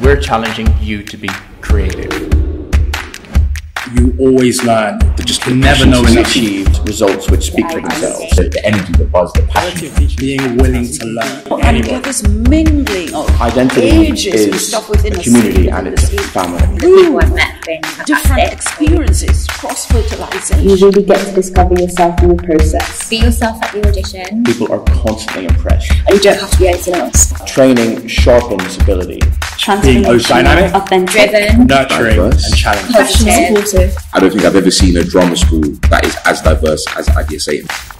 We're challenging you to be creative. You always learn. You just can never know enough. achieved results which speak for themselves. The, the energy, the buzz, the passion. Being willing to learn. And Anyway. get this mingling of Identity ages and stuff within a a community school, and it's a family. people I've met have been different experiences, cross fertilization. You really get to discover yourself in the process. Be yourself at the audition. People are constantly impressed. And you don't have to be anything else. Training sharpens ability. Being most dynamic, authentic, Driven, nurturing, Diverse. and challenging. positive. supportive. I don't think I've ever seen a drama school that is as diverse as IDSA.